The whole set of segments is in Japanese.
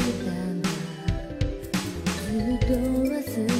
ずっと忘れ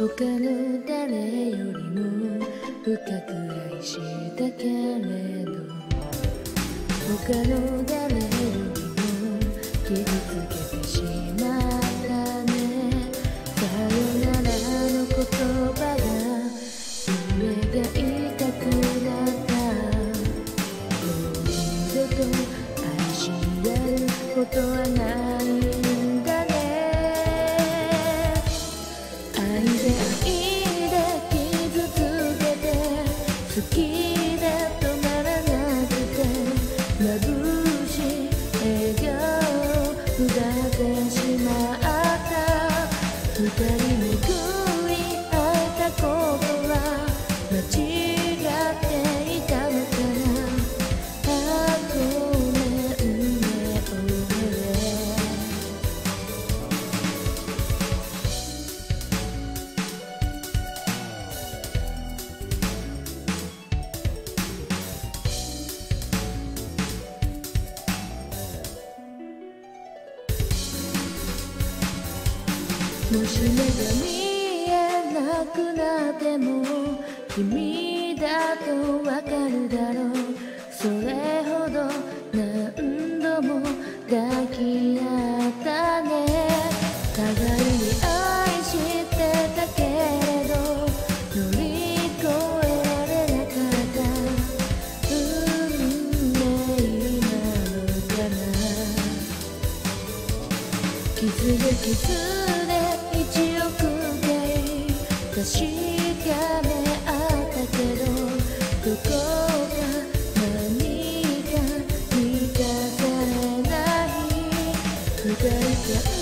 他の誰よりも深く愛したけれど他の誰よりも傷つけてしまったね。さよならの言葉が胸が痛くなった。もう二度と愛し合うことはない。もし目が見えなくなっても君だとわかるだろう。それほど何度も抱き合ったね。互いに愛してたけれど乗り越えられなかった運命なのかな。キスでキスで確かめ合ったけどどこか何か満たさない。二人が